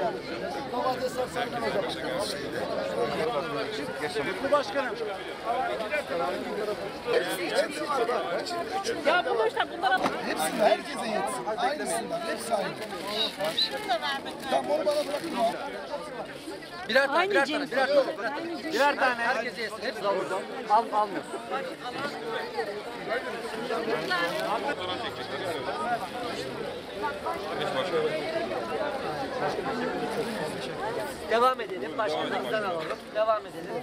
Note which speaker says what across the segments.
Speaker 1: yani. Domatesler zaman. Bu başkanım.
Speaker 2: Ya bu işte bunlara
Speaker 1: Hepsini herkese yetsin. Aynısından. Hepsi aynı. Tamam onu bana bırakın.
Speaker 3: Birer tane, birer tane, birer tane. Birer, birer tane. Herkese yesin. Hepsi alır. Al, almıyor. Devam edelim. Başkanımızdan alalım. Devam edelim.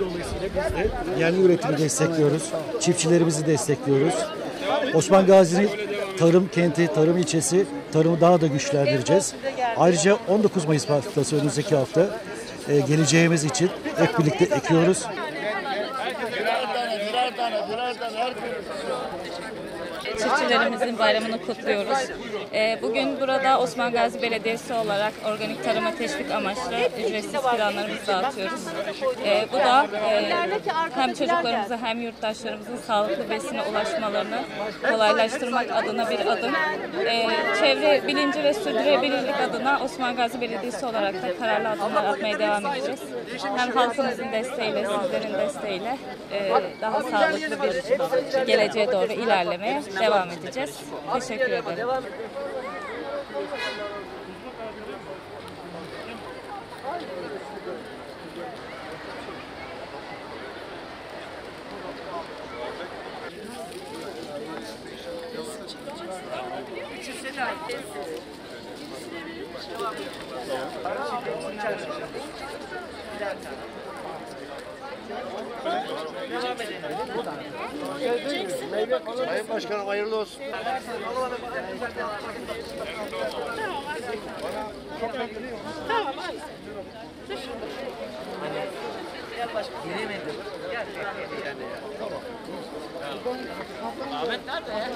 Speaker 4: Dolayısıyla biz de yerli üretimi destekliyoruz. Çiftçilerimizi destekliyoruz. Osman Gazi'nin tarım kenti, tarım ilçesi, tarımı daha da güçlendireceğiz. Ayrıca 19 Mayıs haftası önümüzdeki hafta e, geleceğimiz için hep birlikte ekiyoruz.
Speaker 2: Çiftçilerimizin bayramını kutluyoruz. Ee, Bugün burada Osman Gazi Belediyesi olarak organik tarıma teşvik amaçlı ücretsiz planlarımızı dağıtıyoruz. Ee, Bu da e, hem çocuklarımızın hem yurttaşlarımızın sağlıklı besine ulaşmalarını kolaylaştırmak adına bir adım. Ee, Çevre bilinci ve sürdürülebilirlik adına Osman Gazi Belediyesi olarak da kararlı adımlar atmaya devam edeceğiz. Hem halkımızın desteğiyle, sizlerin desteğiyle e, daha sağlıklı bir geleceğe doğru ilerlemeye devam edeceğiz. Teşekkür ederim.
Speaker 1: Sayın Başkanım hayırlı olsun.
Speaker 3: Geri mi ediyor? Gel, gel, gel. Tamam. Ahmet nerede ya?